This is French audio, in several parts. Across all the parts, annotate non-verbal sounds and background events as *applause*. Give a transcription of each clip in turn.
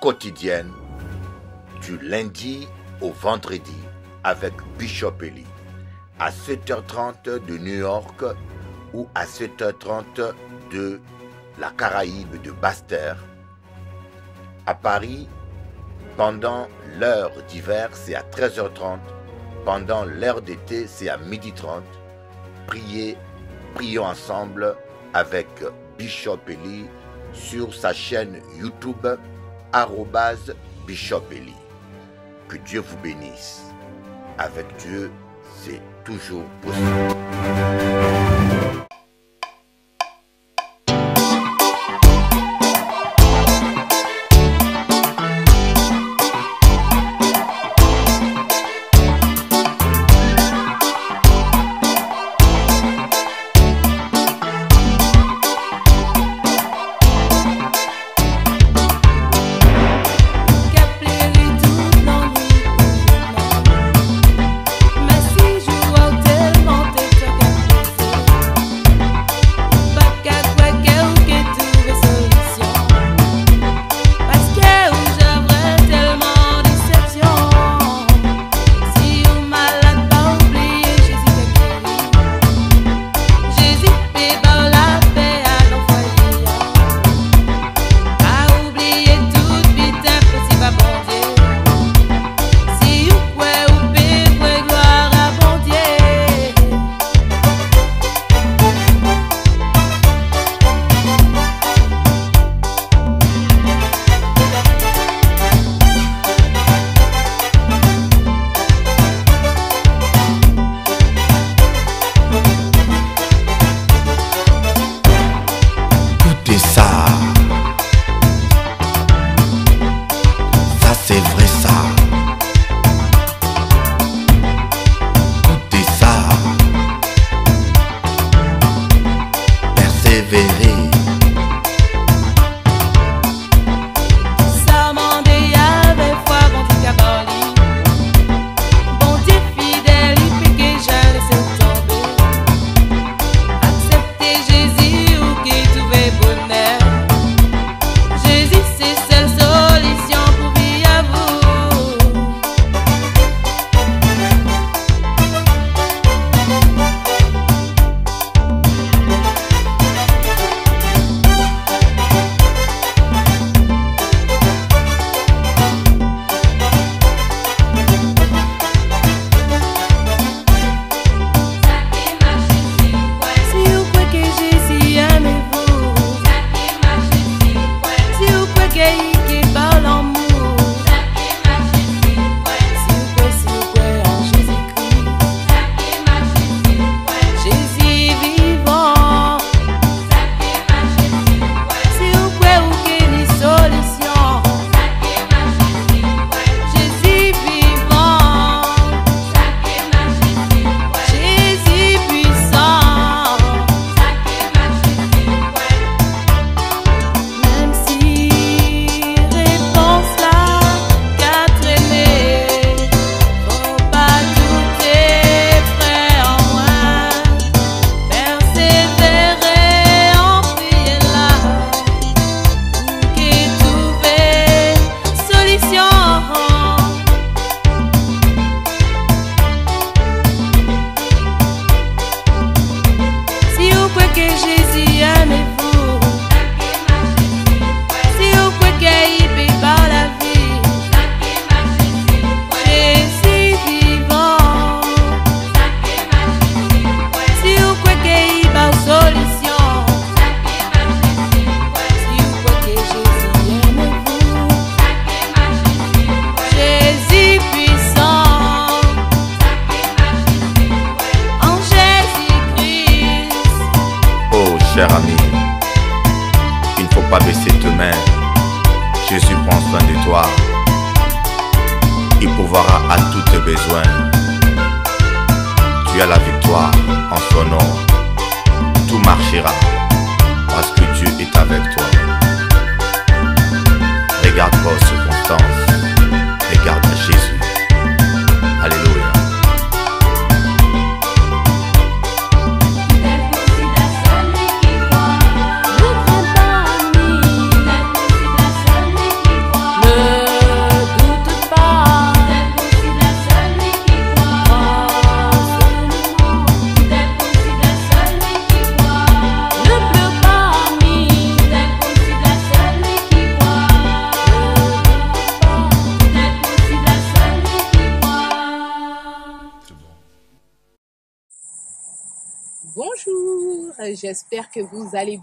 quotidienne du lundi au vendredi avec Bishop Eli à 7h30 de New York ou à 7h30 de la Caraïbe de Basse-Terre. À Paris, pendant l'heure d'hiver, c'est à 13h30. Pendant l'heure d'été, c'est à 12h30. Priez, prions ensemble avec Bishop Eli sur sa chaîne YouTube Bishop Eli. Que Dieu vous bénisse. Avec Dieu, c'est toujours possible.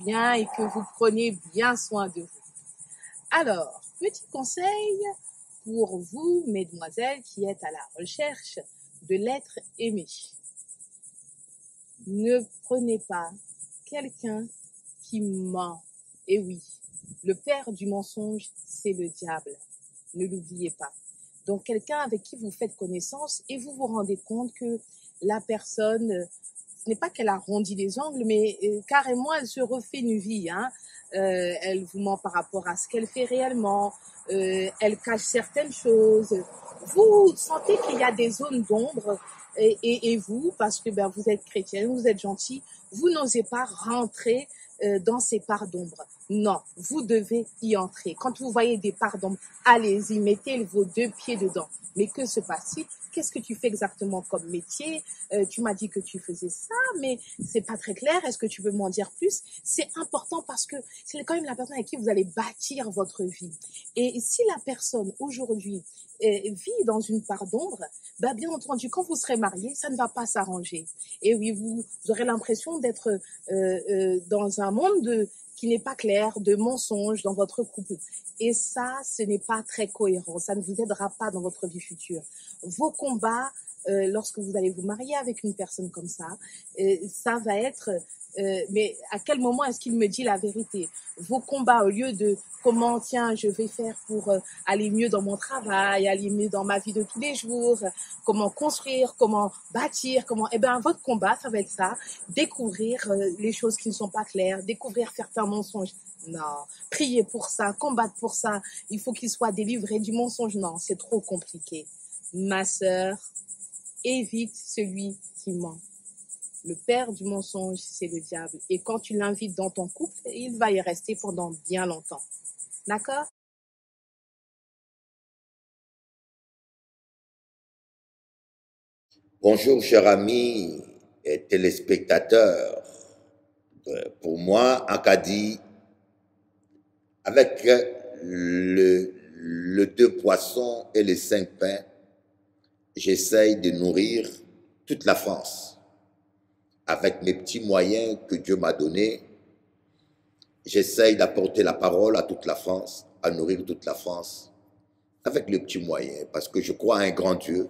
Et que vous prenez bien soin de vous. Alors, petit conseil pour vous, mesdemoiselles, qui êtes à la recherche de l'être aimé. Ne prenez pas quelqu'un qui ment. Et oui, le père du mensonge, c'est le diable. Ne l'oubliez pas. Donc quelqu'un avec qui vous faites connaissance et vous vous rendez compte que la personne, ce n'est pas qu'elle arrondit les ongles, mais euh, carrément elle se refait une vie. Hein. Euh, elle vous ment par rapport à ce qu'elle fait réellement. Euh, elle cache certaines choses. Vous sentez qu'il y a des zones d'ombre et, vous, parce que ben, vous êtes chrétien, vous êtes gentil, vous n'osez pas rentrer dans ces parts d'ombre. Non, vous devez y entrer. Quand vous voyez des d'ombre, allez-y, mettez vos deux pieds dedans. Mais que se passe-t-il? Qu'est-ce que tu fais exactement comme métier? Euh, Tu m'as dit que tu faisais ça, mais c'est pas très clair. Est-ce que tu peux m'en dire plus? C'est important parce que c'est quand même la personne avec qui vous allez bâtir votre vie. Et si la personne aujourd'hui euh, vit dans une part d'ombre, bah bien entendu, quand vous serez marié, ça ne va pas s'arranger. Et oui, vous aurez l'impression d'être euh, euh, dans un monde de, qui n'est pas clair, de mensonges dans votre couple. Et ça, ce n'est pas très cohérent. Ça ne vous aidera pas dans votre vie future. Vos combats, euh, lorsque vous allez vous marier avec une personne comme ça, euh, ça va être euh, mais à quel moment est-ce qu'il me dit la vérité? Vos combats, au lieu de comment, tiens, je vais faire pour euh, aller mieux dans mon travail, aller mieux dans ma vie de tous les jours, comment construire, comment bâtir, comment, eh ben, votre combat, ça va être ça, découvrir euh, les choses qui ne sont pas claires, découvrir certains mensonges. Non, prier pour ça, combattre pour ça. Il faut qu'il soit délivré du mensonge. Non, c'est trop compliqué. Ma sœur, évite celui qui ment. Le père du mensonge, c'est le diable. Et quand tu l'invites dans ton couple, il va y rester pendant bien longtemps. D'accord? Bonjour, cher ami et téléspectateurs. Euh, pour moi, Acadie, avec le, le deux poissons et les cinq pains, j'essaye de nourrir toute la France avec mes petits moyens que Dieu m'a donnés, j'essaye d'apporter la parole à toute la France, à nourrir toute la France, avec les petits moyens, parce que je crois à un grand Dieu,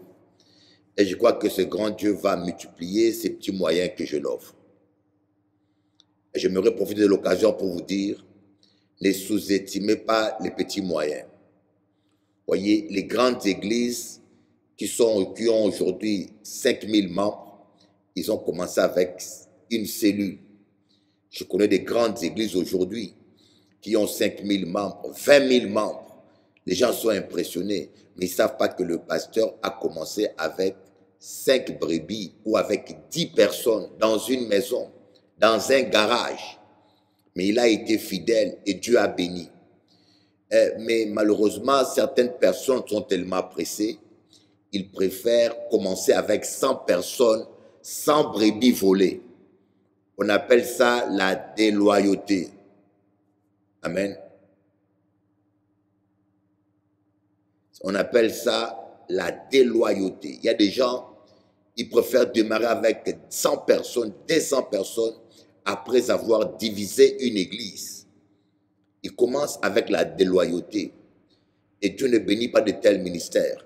et je crois que ce grand Dieu va multiplier ces petits moyens que je l'offre. Et j'aimerais profiter de l'occasion pour vous dire, ne sous-estimez pas les petits moyens. Voyez, les grandes églises qui, sont, ont aujourd'hui 5000 membres, ils ont commencé avec une cellule. Je connais des grandes églises aujourd'hui qui ont 5 000 membres, 20 000 membres. Les gens sont impressionnés, mais ils ne savent pas que le pasteur a commencé avec 5 brebis ou avec 10 personnes dans une maison, dans un garage. Mais il a été fidèle et Dieu a béni. Euh, mais malheureusement, certaines personnes sont tellement pressées, ils préfèrent commencer avec 100 personnes sans brebis volées. On appelle ça la déloyauté. Amen. On appelle ça la déloyauté. Il y a des gens, ils préfèrent démarrer avec 100 personnes, 200 personnes, après avoir divisé une église. Ils commencent avec la déloyauté. Et Dieu ne bénit pas de tels ministères.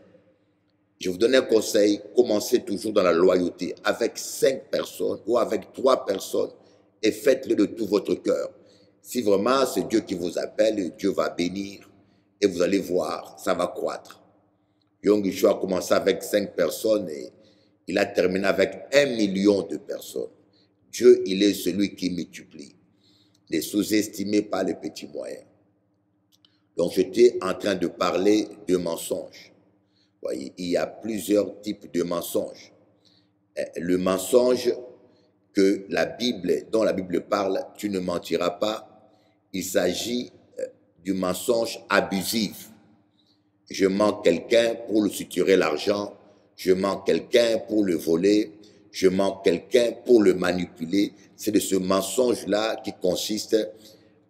Je vous donne un conseil, commencez toujours dans la loyauté avec cinq personnes ou avec trois personnes et faites-le de tout votre cœur. Si vraiment c'est Dieu qui vous appelle, Dieu va bénir et vous allez voir, ça va croître. Young Yeshua a commencé avec cinq personnes et il a terminé avec un million de personnes. Dieu, il est celui qui multiplie. Ne sous-estimez pas les petits moyens. Donc j'étais en train de parler de mensonges il y a plusieurs types de mensonges. Euh, le mensonge que la Bible, dont la Bible parle, tu ne mentiras pas, il s'agit euh, du mensonge abusif. Je mens quelqu'un pour le suturer l'argent, je mens quelqu'un pour le voler, je mens quelqu'un pour le manipuler. C'est de ce mensonge-là qui consiste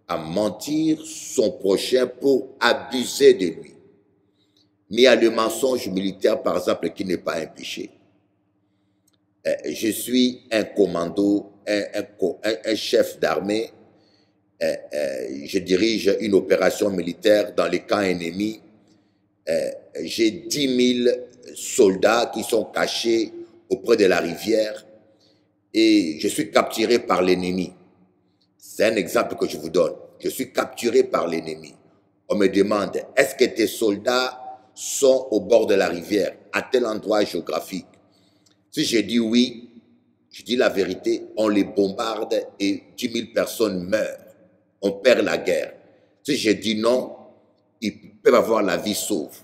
à mentir son prochain pour abuser de lui. Mais il y a le mensonge militaire, par exemple, qui n'est pas un péché. Euh, je suis un commando un, chef d'armée, euh, euh, je dirige une opération militaire dans les camps ennemis. J'ai 10 000 soldats qui sont cachés auprès de la rivière et je suis capturé par l'ennemi. C'est un exemple que je vous donne. Je suis capturé par l'ennemi. On me demande, est-ce que tes soldats sont au bord de la rivière, à tel endroit géographique Si j'ai dit oui, je dis la vérité, on les bombarde et 10 000 personnes meurent. On perd la guerre. Si j'ai dit non, ils peuvent avoir la vie sauve.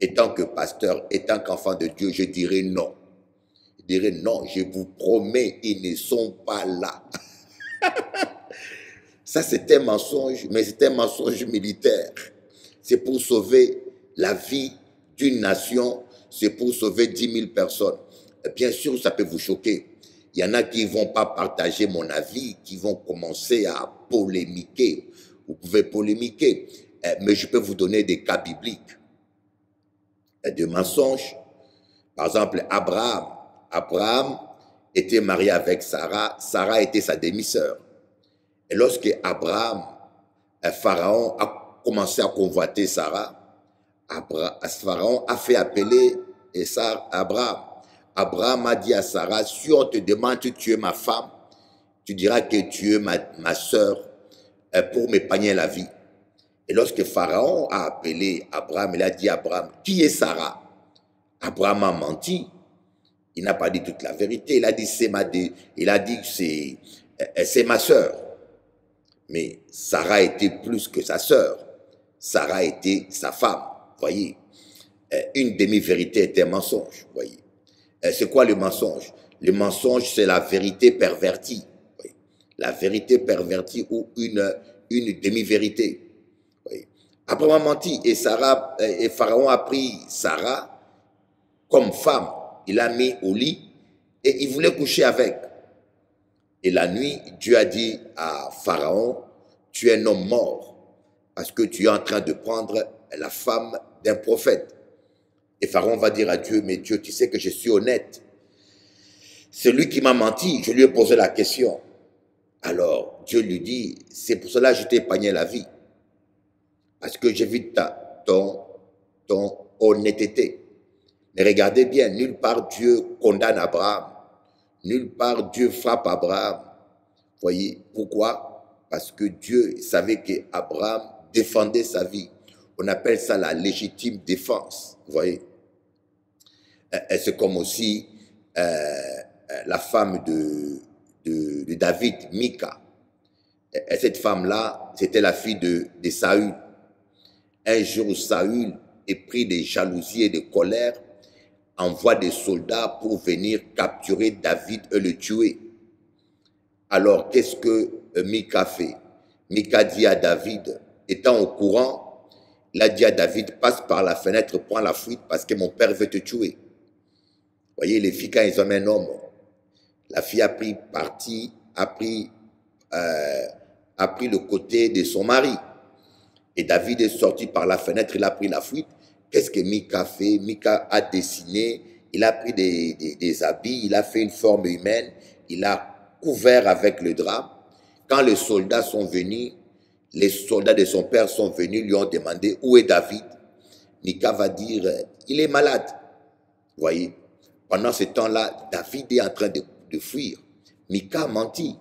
Étant que pasteur, étant qu'enfant de Dieu, je dirais non. Je dirais non, je vous promets, ils ne sont pas là. *laughs* Ça, c'est un mensonge, mais c'est un mensonge militaire. C'est pour sauver la vie d'une nation, c'est pour sauver 10 000 personnes. Bien sûr, ça peut vous choquer. Il y en a qui ne vont pas partager mon avis, qui vont commencer à polémiquer. Vous pouvez polémiquer, euh, mais je peux vous donner des cas bibliques de mensonges. Par exemple, Abraham. Abraham était marié avec Sarah. Sarah était sa demi-sœur. Et lorsque Abraham, un Pharaon, a commencé à convoiter Sarah, Pharaon a fait appeler Abraham. Abraham a dit à Sarah, si on te demande si tu es ma femme, tu diras que tu es ma, soeur euh, pour m'épargner la vie. Et lorsque Pharaon a appelé Abraham, il a dit à Abraham, qui est Sarah? Abraham a menti. Il n'a pas dit toute la vérité. Il a dit, c'est il c'est, euh, c'est ma sœur. Mais Sarah était plus que sa sœur. Sarah était sa femme. Voyez, euh, une demi-vérité est un mensonge. Voyez, c'est quoi le mensonge? Le mensonge, c'est la vérité pervertie. La vérité pervertie ou une, demi-vérité. Abraham a menti et, Sarah, et Pharaon a pris Sarah comme femme. Il l'a mis au lit et il voulait coucher avec. Et la nuit, Dieu a dit à Pharaon, tu es un homme mort parce que tu es en train de prendre la femme d'un prophète. Et Pharaon va dire à Dieu, mais Dieu, tu sais que je suis honnête. C'est lui qui m'a menti. Je lui ai posé la question. Alors Dieu lui dit, c'est pour cela que je t'ai épargné la vie. Parce que j'ai vu ta, ton, ton honnêteté. Mais regardez bien, nulle part Dieu condamne Abraham. Nulle part Dieu frappe Abraham. Voyez pourquoi? Parce que Dieu savait qu'Abraham défendait sa vie. On appelle ça la légitime défense. Vous voyez C'est comme aussi euh, la femme de, David, Mika. Et cette femme-là, c'était la fille de, Saül. Un jour, Saül est pris de jalousie et de colère, envoie des soldats pour venir capturer David et le tuer. Alors, qu'est-ce que euh, Mika fait? Mika dit à David, étant au courant, il a dit à David, passe par la fenêtre, prends la fuite parce que mon père veut te tuer. Voyez, les filles, quand ils ont un homme, la fille a pris parti, a pris, euh, a pris le côté de son mari. Et David est sorti par la fenêtre, il a pris la fuite. Qu'est-ce que Mika fait? Mika a dessiné, il a pris des, des, des, habits, il a fait une forme humaine, il a couvert avec le drap. Quand les soldats sont venus, les soldats de son père sont venus, lui ont demandé où est David. Mika va dire, il est malade. Voyez, pendant ce temps-là, David est en train de, fuir. Mika a menti.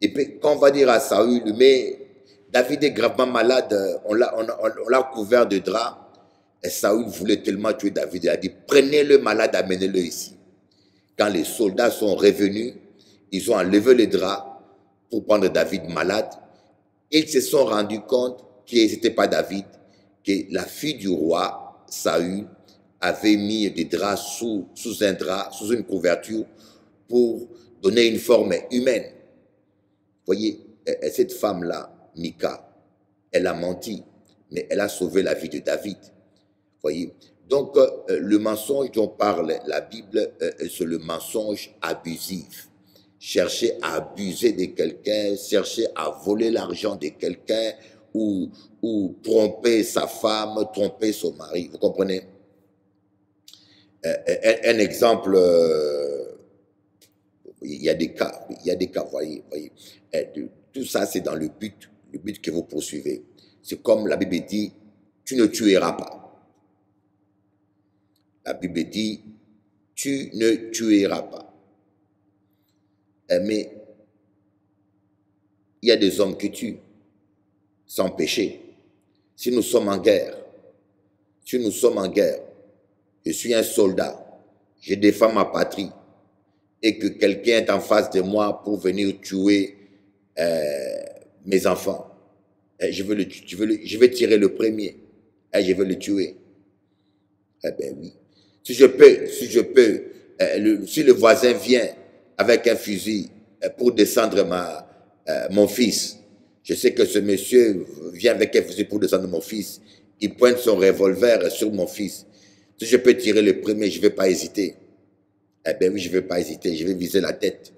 Et puis, quand on va dire à Saül, mais David est gravement malade, on l'a, on, couvert de drap. Et Saül voulait tellement tuer David. Il a dit, prenez le malade, amenez-le ici. Quand les soldats sont revenus, ils ont enlevé les draps pour prendre David malade. Ils se sont rendus compte ce n'était pas David, que la fille du roi, Saül, avait mis des draps sous, un drap, sous une couverture, pour donner une forme humaine. Voyez, cette femme-là, Mika, elle a menti, mais elle a sauvé la vie de David. Voyez Donc, euh, le mensonge dont parle la Bible, euh, c'est le mensonge abusif. Chercher à abuser de quelqu'un, chercher à voler l'argent de quelqu'un ou, tromper sa femme, tromper son mari. Vous comprenez? Euh, un, un, exemple Il y a des cas, il y a des cas, voyez, voyez. Tout ça, c'est dans le but, le but que vous poursuivez. C'est comme la Bible dit, tu ne tueras pas. La Bible dit, tu ne tueras pas. Eh, mais il y a des hommes qui tuent sans péché. Si nous sommes en guerre, si nous sommes en guerre, je suis un soldat, je défends ma patrie, et que quelqu'un est en face de moi pour venir tuer euh, mes enfants, eh, je, veux vais tirer le premier, et je veux le tuer. Eh bien oui. Si je peux, si je peux, euh, le, si le voisin vient avec un fusil euh, pour descendre ma, mon fils, je sais que ce monsieur vient avec un fusil pour descendre mon fils, il pointe son revolver sur mon fils. Si je peux tirer le premier, je ne vais pas hésiter. Eh bien oui, je ne vais pas hésiter, je vais viser la tête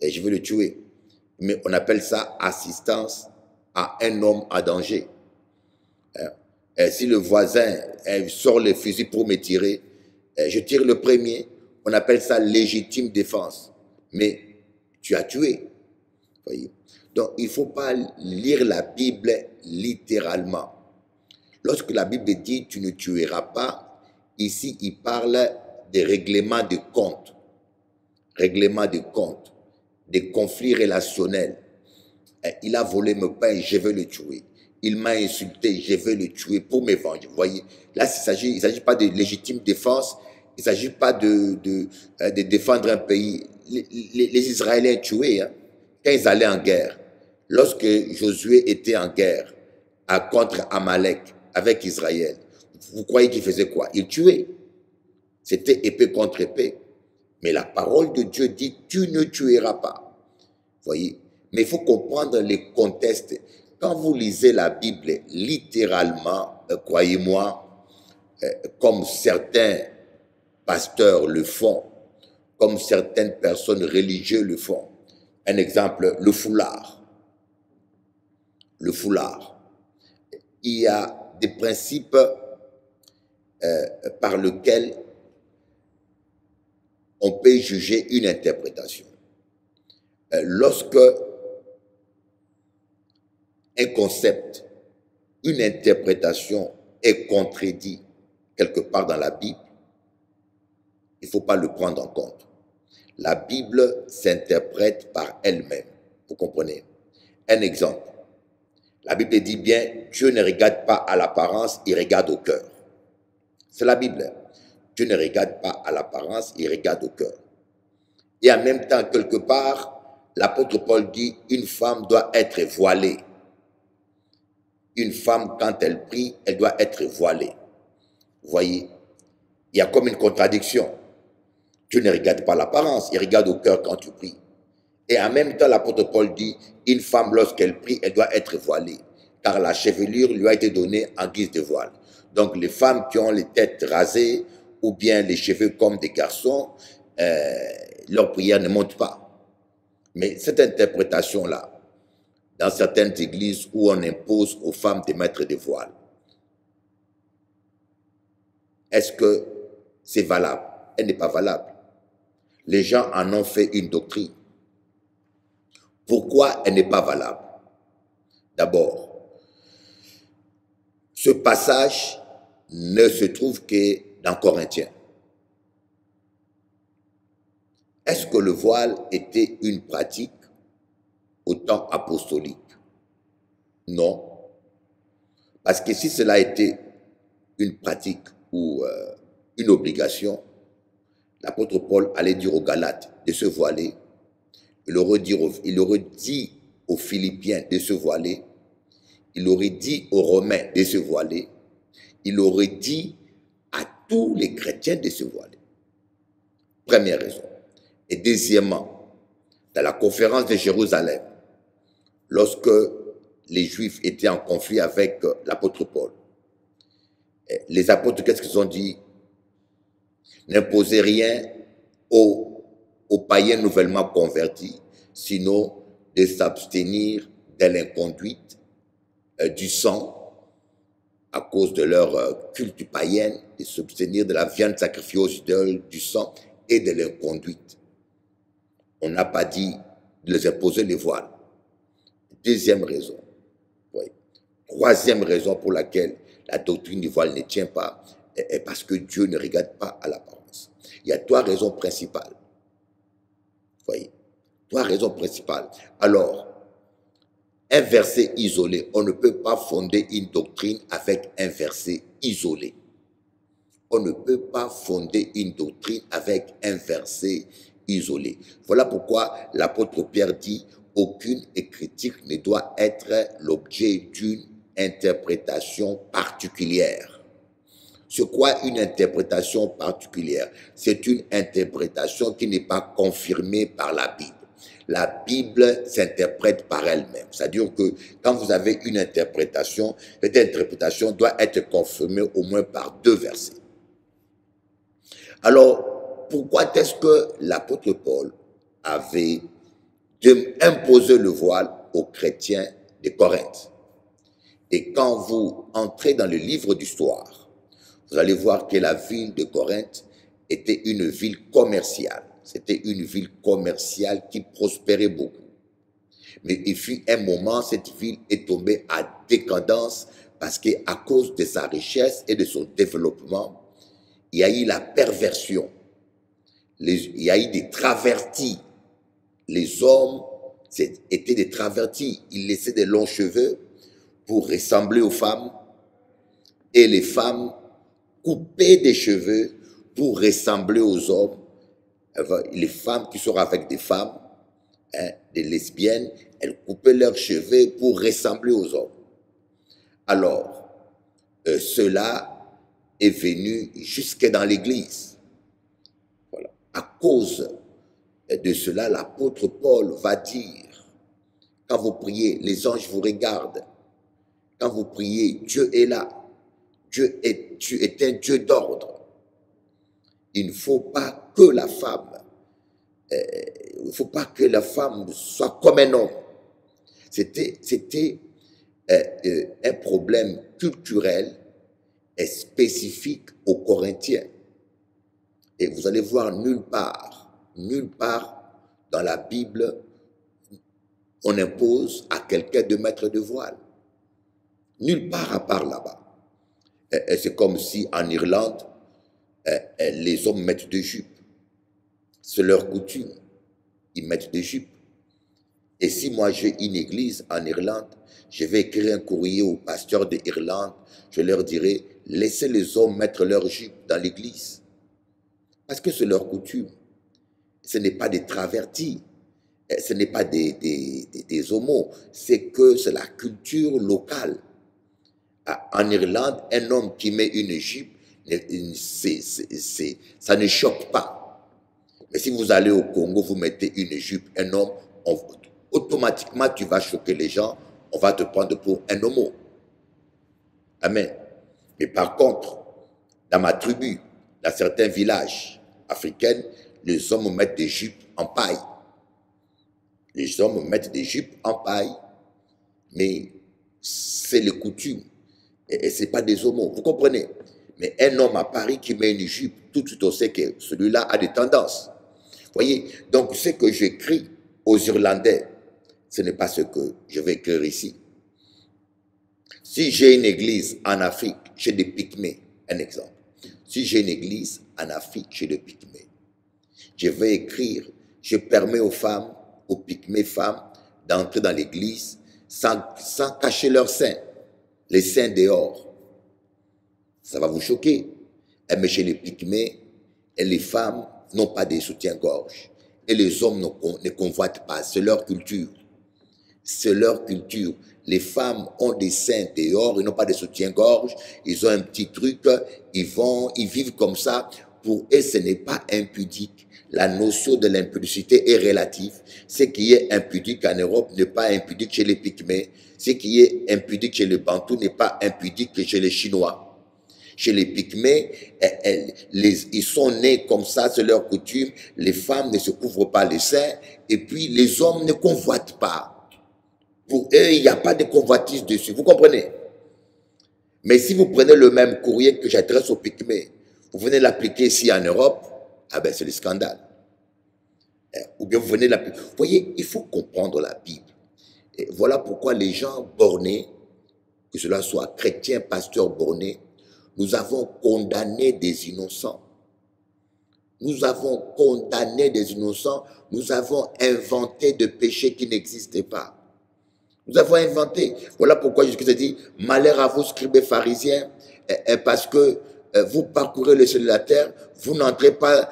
et je vais le tuer. Mais on appelle ça assistance à un homme à danger. Et si le voisin sort le fusil pour me tirer, je tire le premier. On appelle ça légitime défense. Mais tu as tué. Voyez. Donc il ne faut pas lire la Bible littéralement. Lorsque la Bible dit tu ne tueras pas, ici il parle des règlements de compte. Règlements de compte, des conflits relationnels. Eh, il a volé mon pain, je vais le tuer. Il m'a insulté, je vais le tuer pour me venger. Voyez, là, il il s'agit pas de légitime défense, il s'agit pas de, de, euh, de, défendre un pays. Les, les, Israéliens tuaient, hein, quand ils allaient en guerre. Lorsque Josué était en guerre à, contre Amalek avec Israël, vous croyez qu'il faisait quoi? Il tuait. C'était épée contre épée. Mais la parole de Dieu dit, tu ne tueras pas. Voyez? Mais il faut comprendre les contextes. Quand vous lisez la Bible littéralement, euh, croyez-moi, euh, comme certains pasteurs le font, comme certaines personnes religieuses le font. Un exemple, le foulard. Le foulard. Il y a des principes euh, par lesquels on peut juger une interprétation. Euh, lorsque un concept, une interprétation est contredit quelque part dans la Bible, il ne faut pas le prendre en compte. La Bible s'interprète par elle-même. Vous comprenez? Un exemple. La Bible dit bien, Dieu ne regarde pas à l'apparence, il regarde au cœur. C'est la Bible. Dieu ne regarde pas à l'apparence, il regarde au cœur. Et en même temps, quelque part, l'apôtre Paul dit, une femme doit être voilée. Une femme, quand elle prie, elle doit être voilée. Vous voyez, il y a comme une contradiction. Dieu ne regarde pas l'apparence, il regarde au cœur quand tu pries. Et en même temps, l'apôtre Paul dit, une femme, lorsqu'elle prie, elle doit être voilée, car la chevelure lui a été donnée en guise de voile. Donc les femmes qui ont les têtes rasées ou bien les cheveux comme des garçons, euh, leur prière ne monte pas. Mais cette interprétation-là, dans certaines églises où on impose aux femmes de mettre des voiles, est-ce que c'est valable? Elle n'est pas valable. Les gens en ont fait une doctrine. Pourquoi elle n'est pas valable? D'abord, ce passage ne se trouve que dans Corinthiens. Est-ce que le voile était une pratique au temps apostolique? Non. Parce que si cela était une pratique ou euh, une obligation, l'apôtre Paul allait dire aux Galates de se voiler, il aurait, dit aux Philippiens de se voiler, il aurait dit aux Romains de se voiler, il aurait dit tous les chrétiens de se voiler. Première raison. Et deuxièmement, dans la conférence de Jérusalem, lorsque les Juifs étaient en conflit avec euh, l'apôtre Paul, eh, les apôtres, qu'est-ce qu'ils ont dit? N'imposez rien aux, païens nouvellement convertis, sinon de s'abstenir de l'inconduite, euh, du sang, à cause de leur euh, culte païen, de s'obtenir de la viande sacrifiée aux idoles, du sang et de leur conduite. on n'a pas dit de les imposer les voiles. Deuxième raison. Troisième raison pour laquelle la doctrine du voile ne tient pas est parce que Dieu ne regarde pas à Il y a trois raisons principales. Voyez, trois raisons principales. Alors, un verset isolé, on ne peut pas fonder une doctrine avec un verset isolé. On ne peut pas fonder une doctrine avec un verset isolé. Voilà pourquoi l'apôtre Pierre dit, aucune critique ne doit être l'objet d'une interprétation particulière. C'est quoi une interprétation particulière C'est une interprétation qui n'est pas confirmée par la Bible. La Bible s'interprète par elle-même. C'est-à-dire que quand vous avez une interprétation, cette interprétation doit être confirmée au moins par deux versets. Alors, pourquoi est-ce que l'apôtre Paul avait imposé le voile aux chrétiens de Corinthe Et quand vous entrez dans le livre d'histoire, vous allez voir que la ville de Corinthe était une ville commerciale. C'était une ville commerciale qui prospérait beaucoup. Mais il fut un moment, cette ville est tombée à décadence parce qu'à cause de sa richesse et de son développement, il y a eu la perversion. il y a eu des travertis. Les hommes étaient des travertis. Ils laissaient des longs cheveux pour ressembler aux femmes. Et les femmes coupaient des cheveux pour ressembler aux hommes. Les femmes qui sont avec des femmes, hein, des lesbiennes, elles coupaient leurs cheveux pour ressembler aux hommes. Alors, euh, cela est venu jusque dans l'Église. À cause de cela, l'apôtre Paul va dire, quand vous priez, les anges vous regardent. Quand vous priez, Dieu est là. Dieu est, Dieu est un Dieu d'ordre. Il ne faut pas que la femme, euh, il ne faut pas que la femme soit comme un homme. C'était, euh, euh, un problème culturel est spécifique aux Corinthiens. Et vous allez voir nulle part, nulle part dans la Bible, on impose à quelqu'un de mettre de voile. Nulle part à part là-bas. C'est comme si en Irlande, les hommes mettent des jupes. C'est leur coutume. Ils mettent des jupes. Et si moi j'ai une église en Irlande, je vais écrire un courrier aux pasteurs d'Irlande, je leur dirai, laissez les hommes mettre leur jupe dans l'église. Parce que c'est leur coutume. Ce n'est pas des travertis, ce n'est pas des, des, des, homos, c'est que c'est la culture locale. En Irlande, un homme qui met une jupe, ça ne choque pas. Mais si vous allez au Congo, vous mettez une jupe, un homme, automatiquement tu vas choquer les gens, on va te prendre pour un homo. Amen. Mais par contre, dans ma tribu, dans certains villages africains, les hommes mettent des jupes en paille. Les hommes mettent des jupes en paille, mais c'est les coutumes. Et, ce n'est pas des homos. Vous comprenez? Mais un homme à Paris qui met une jupe, tout de suite on sait que celui-là a des tendances. Voyez? Donc ce que j'écris aux Irlandais, ce n'est pas ce que je vais écrire ici. Si j'ai une église en Afrique, j'ai des pygmées, un exemple. Si j'ai une église en Afrique, j'ai des pygmées. Je vais écrire, je permets aux femmes, aux pygmées femmes, d'entrer dans l'église sans, sans cacher leurs seins, les seins dehors. Ça va vous choquer. Mais chez les pygmées, les femmes n'ont pas des soutiens-gorge. Et les hommes ne convoitent pas. C'est leur culture. C'est leur culture. Les femmes ont des seins dehors, ils n'ont pas de soutien-gorge, ils ont un petit truc, ils vont, ils vivent comme ça. Pour eux, ce n'est pas impudique. La notion de l'impudicité est relative. Ce qui est impudique en Europe n'est pas impudique chez les Pygmées. Ce qui est impudique chez les Bantous n'est pas impudique chez les Chinois. Chez les Pygmées, ils sont nés comme ça, c'est leur coutume. Les femmes ne se couvrent pas les seins et puis les hommes ne convoitent pas. Pour eux, il n'y a pas de convoitise dessus. Vous comprenez? Mais si vous prenez le même courrier que j'adresse aux Pygmées, vous venez l'appliquer ici en Europe, ah ben c'est le scandale. Eh, Ou bien vous venez de la Bible. Vous voyez, il faut comprendre la Bible. Et voilà pourquoi les gens bornés, que cela soit chrétiens, pasteurs bornés, nous avons condamné des innocents. Nous avons condamné des innocents. Nous avons inventé de péchés qui n'existaient pas. Nous avons inventé. Voilà pourquoi Jésus-Christ a dit, malheur à vous, scribes et pharisiens, eh, eh, parce que vous parcourez le ciel de la terre, vous n'entrez pas,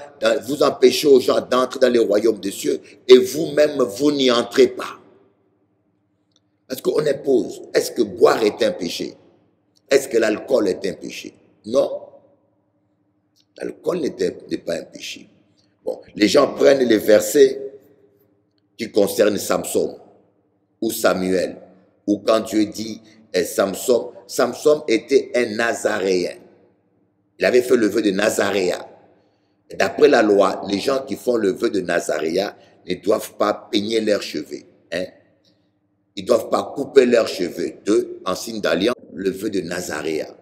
vous empêchez aux gens d'entrer dans les royaumes des cieux, et vous-même, vous n'y entrez pas. Parce qu'on impose, est-ce que boire est un péché? Est-ce que l'alcool est un péché? Non. L'alcool n'est pas un péché. Les gens prennent les versets qui concernent Samson ou Samuel, ou quand Dieu dit eh, Samson, Samson était un Nazaréen. Il avait fait le vœu de Nazaréa. D'après la loi, les gens qui font le vœu de Nazaréa ne doivent pas peigner leurs cheveux. Hein? Ils ne doivent pas couper leurs cheveux. Deux, en signe d'alliance, le vœu de Nazaréa.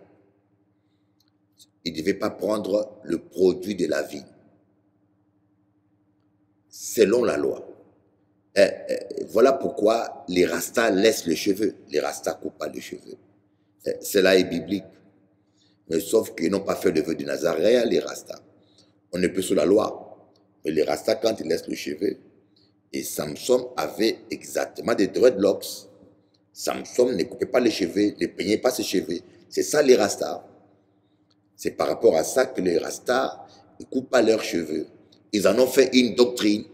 Ils ne devaient pas prendre le produit de la vie. Selon la loi. Eh, eh, voilà pourquoi les rastas laissent les cheveux. Les rastas coupent pas les cheveux. Eh, Cela est biblique. Mais sauf qu'ils n'ont pas fait le vœu de Nazareth, les rastas. On est plus sous la loi. Mais les rastas, quand ils laissent le cheveu, et Samson avait exactement des dreadlocks. Samson ne coupait pas les cheveux, ne peignait pas ses cheveux. C'est ça les rastas. C'est par rapport à ça que les rastas ne coupent pas leurs cheveux. Ils en ont fait une doctrine,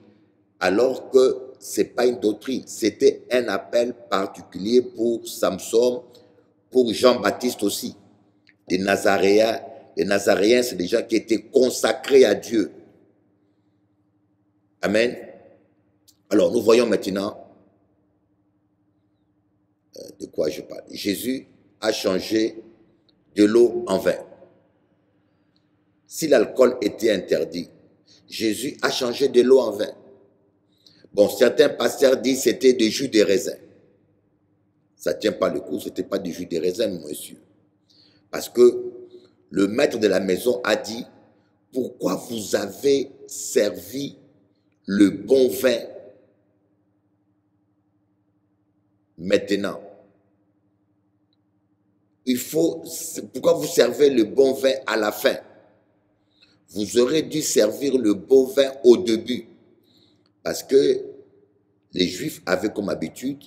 alors que c'est pas une doctrine. C'était un appel particulier pour Samson, pour Jean-Baptiste aussi. Les Nazaréens, les Nazaréens, c'est des gens qui étaient consacrés à Dieu. Amen. Alors, nous voyons maintenant euh, de quoi je parle. Jésus a changé de l'eau en vin. Si l'alcool était interdit, Jésus a changé de l'eau en vin. Bon, certains pasteurs disent c'était du jus de raisin. Ça ne tient pas le coup, ce n'était pas du jus de raisin, monsieur. Parce que le maître de la maison a dit, pourquoi vous avez servi le bon vin maintenant? Il faut, pourquoi vous servez le bon vin à la fin? Vous aurez dû servir le bon vin au début. Parce que les Juifs avaient comme habitude,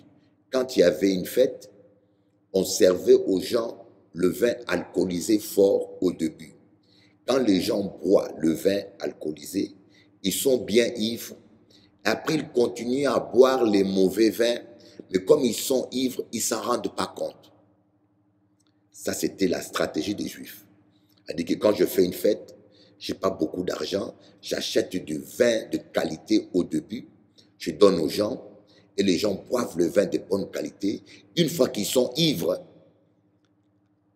quand il y avait une fête, on servait aux gens le vin alcoolisé fort au début. Quand les gens boivent le vin alcoolisé, ils sont bien ivres. Après, ils continuent à boire les mauvais vins, mais comme ils sont ivres, ils s'en rendent pas compte. Ça, c'était la stratégie des Juifs. C'est-à-dire que quand je fais une fête, j'ai pas beaucoup d'argent, j'achète du vin de qualité au début, je donne aux gens, et les gens boivent le vin de bonne qualité. Une fois qu'ils sont ivres,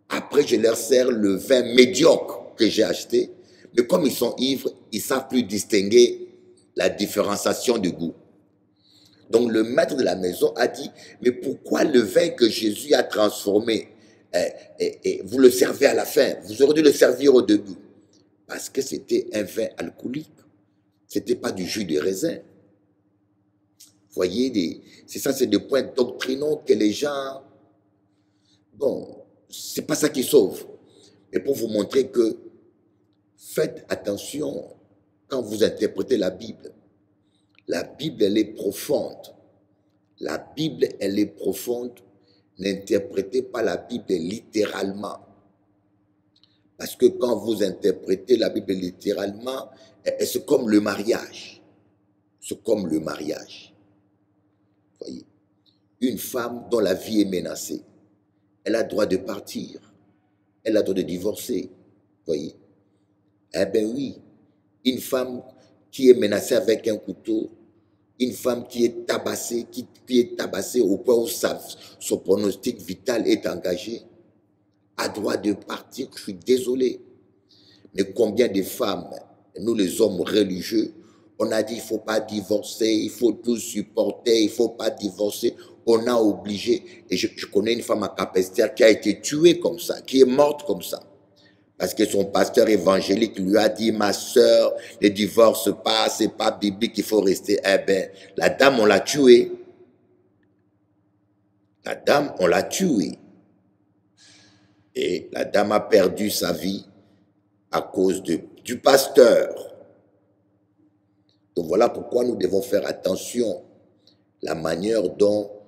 après je leur sers le vin médiocre que j'ai acheté, mais comme ils sont ivres, ils savent plus distinguer la différenciation de goût. Donc le maître de la maison a dit, mais pourquoi le vin que Jésus a transformé, eh, eh, eh, vous le servez à la fin, vous auriez dû le servir au début Parce que c'était un vin alcoolique, c'était pas du jus de raisin. Voyez, c'est ça, c'est des points doctrinaux que les gens, bon, c'est pas ça qui sauve. Mais pour vous montrer que faites attention quand vous interprétez la Bible. La Bible, elle est profonde. La Bible, elle est profonde. N'interprétez pas la Bible littéralement. Parce que quand vous interprétez la Bible littéralement, c'est comme le mariage? C'est comme le mariage. Voyez. Une femme dont la vie est menacée, elle a droit de partir. Elle a droit de divorcer. Voyez? Eh bien oui. Une femme qui est menacée avec un couteau, une femme qui est tabassée, qui, qui est tabassée au point où sa- son pronostic vital est engagé, a droit de partir. Je suis désolé. Mais combien de femmes, nous les hommes religieux, on a dit il faut pas divorcer, il faut tout supporter, il faut pas divorcer. On a obligé. Et je, connais une femme à Capesterre qui a été tuée comme ça, qui est morte comme ça. Parce que son pasteur évangélique lui a dit, ma soeur, le divorce pas, c'est pas biblique, il faut rester. Eh ben, la dame, on l'a tuée. La dame, on l'a tuée. Et la dame a perdu sa vie à cause de, du pasteur. Donc voilà pourquoi nous devons faire attention la manière dont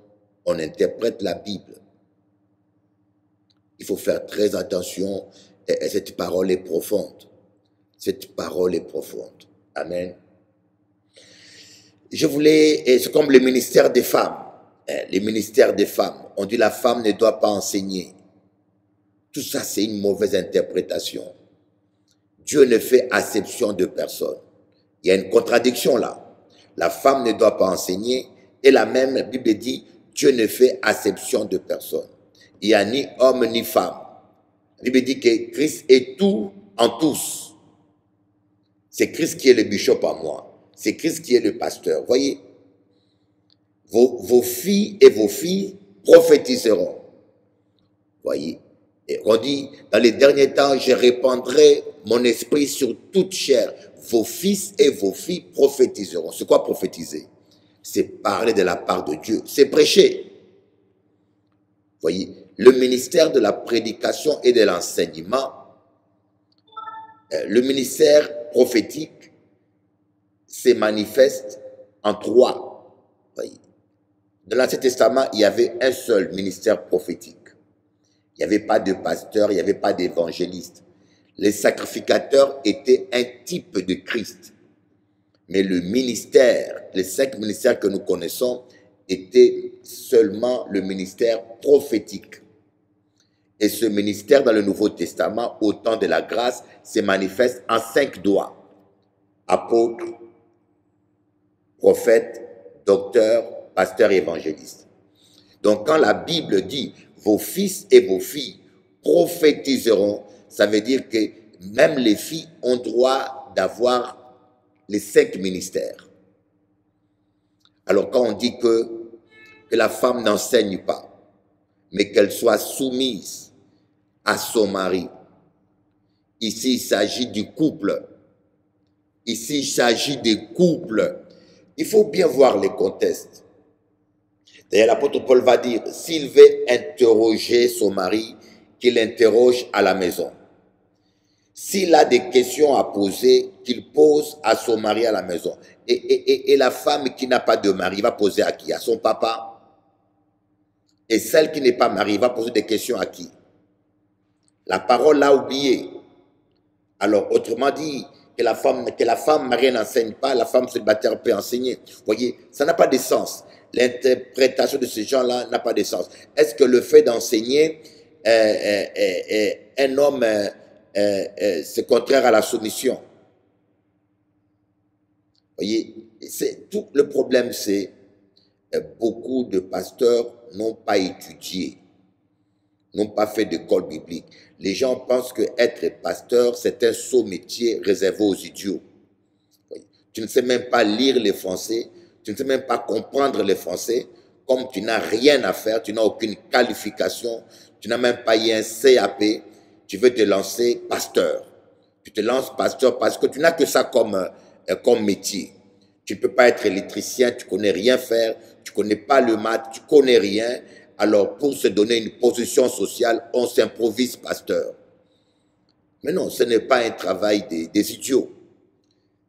on interprète la Bible. Il faut faire très attention et, cette parole est profonde. Cette parole est profonde. Amen. Je voulais, c'est comme le ministère des femmes. Hein, le ministère des femmes. On dit la femme ne doit pas enseigner. Tout ça, c'est une mauvaise interprétation. Dieu ne fait acception de personne. Il y a une contradiction là. La femme ne doit pas enseigner et la même Bible dit Dieu ne fait acception de personne. Il n'y a ni homme ni femme. La Bible dit que Christ est tout en tous. C'est Christ qui est le bishop en moi. C'est Christ qui est le pasteur. Voyez, vos, vos filles et vos filles prophétiseront. Voyez, et on dit, dans les derniers temps, je répandrai mon esprit sur toute chair. Vos fils et vos filles prophétiseront. C'est quoi prophétiser? C'est parler de la part de Dieu. C'est prêcher. Voyez, le ministère de la prédication et de l'enseignement, euh, le ministère prophétique se manifeste en trois. Voyez. Dans l'Ancien Testament, il y avait un seul ministère prophétique. Il n'y avait pas de pasteur, il n'y avait pas d'évangéliste. Les sacrificateurs étaient un type de Christ. Mais le ministère, les cinq ministères que nous connaissons, étaient seulement le ministère prophétique. Et ce ministère dans le Nouveau Testament, au temps de la grâce, se manifeste en cinq doigts. Apôtre, prophète, docteur, pasteur, évangéliste. Donc quand la Bible dit vos fils et vos filles prophétiseront. Ça veut dire que même les filles ont droit d'avoir les cinq ministères. Alors quand on dit que, la femme n'enseigne pas, mais qu'elle soit soumise à son mari, ici il s'agit du couple. Ici il s'agit des couples. Il faut bien voir les contextes. D'ailleurs, l'apôtre Paul va dire, s'il veut interroger son mari, qu'il interroge à la maison. S'il a des questions à poser, qu'il pose à son mari à la maison. Et, la femme qui n'a pas de mari va poser à qui? À son papa. Et celle qui n'est pas mariée va poser des questions à qui? La parole l'a oublié. Alors, autrement dit, que la femme, que la femme mariée n'enseigne pas, la femme célibataire peut enseigner. Vous voyez, ça n'a pas de sens l'interprétation de ces gens-là n'a pas de sens. Est-ce que le fait d'enseigner un homme, c'est contraire à la soumission voyez, le problème, c'est beaucoup de pasteurs n'ont pas étudié, n'ont pas fait d'école biblique. Les gens pensent que être pasteur, c'est un saut métier réservé aux idiots. Tu ne sais même pas lire les Français, tu ne sais même pas comprendre le français, comme tu n'as rien à faire, tu n'as aucune qualification, tu n'as même pas eu un CAP, tu veux te lancer pasteur. Tu te lances pasteur parce que tu n'as que ça comme, euh, métier. Tu ne peux pas être électricien, tu connais rien faire, tu connais pas le maths, tu connais rien. Alors, pour se donner une position sociale, on s'improvise pasteur. Mais non, ce n'est pas un travail des, idiots.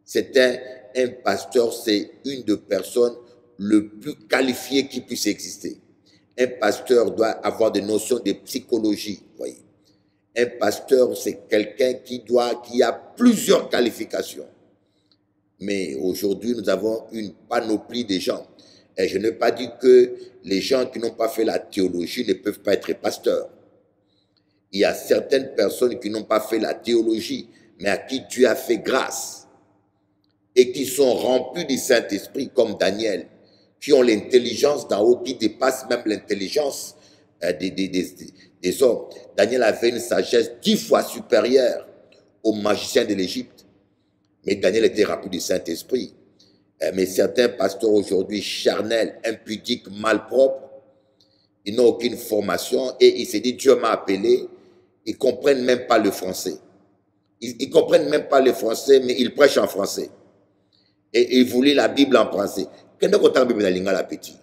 C'est un, un pasteur, c'est une des personnes le plus qualifiées qui puisse exister. Un pasteur doit avoir des notions de psychologie, voyez. Un pasteur, c'est quelqu'un qui doit, qui a plusieurs qualifications. Mais aujourd'hui, nous avons une panoplie de gens. Et je n'ai pas dit que les gens qui n'ont pas fait la théologie ne peuvent pas être pasteurs. Il y a certaines personnes qui n'ont pas fait la théologie, mais à qui Dieu a fait grâce et qui sont remplis du Saint-Esprit comme Daniel, qui ont l'intelligence d'en haut qui dépasse même l'intelligence euh, des, Daniel avait une sagesse dix fois supérieure aux magiciens de l'Égypte. Mais Daniel était rempli du Saint-Esprit. Euh, mais certains pasteurs aujourd'hui charnels, impudiques, malpropres, ils n'ont aucune formation et ils se disent Dieu m'a appelé, ils comprennent même pas le français. Ils ne comprennent même pas le français, mais ils prêchent en français. Et ils voulaient la Bible en français. Kotanga Bible petit.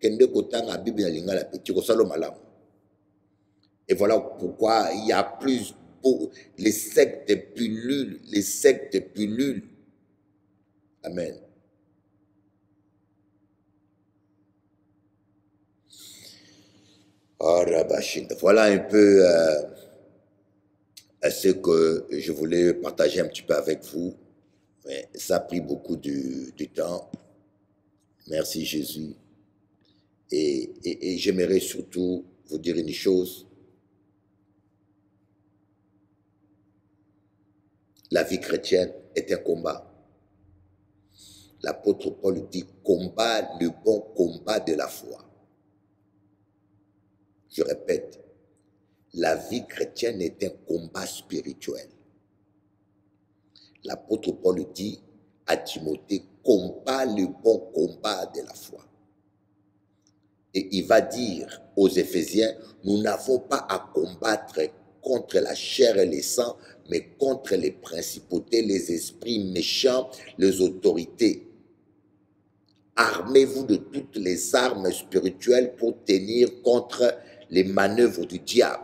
Kende kotanga Bible petit. Et voilà pourquoi il y a plus les sectes pullulent, les sectes pullulent. Amen. Oh, voilà un peu euh, ce que je voulais partager un petit peu avec vous. Mais ça a pris beaucoup de, temps. Merci Jésus. Et, et j'aimerais surtout vous dire une chose. La vie chrétienne est un combat. L'apôtre Paul dit combat le bon combat de la foi. Je répète, la vie chrétienne est un combat spirituel. L'apôtre Paul dit à Timothée, combat le bon combat de la foi. Et il va dire aux Éphésiens, nous n'avons pas à combattre contre la chair et les sang, mais contre les principautés, les esprits méchants, les autorités. Armez-vous de toutes les armes spirituelles pour tenir contre les manœuvres du diable.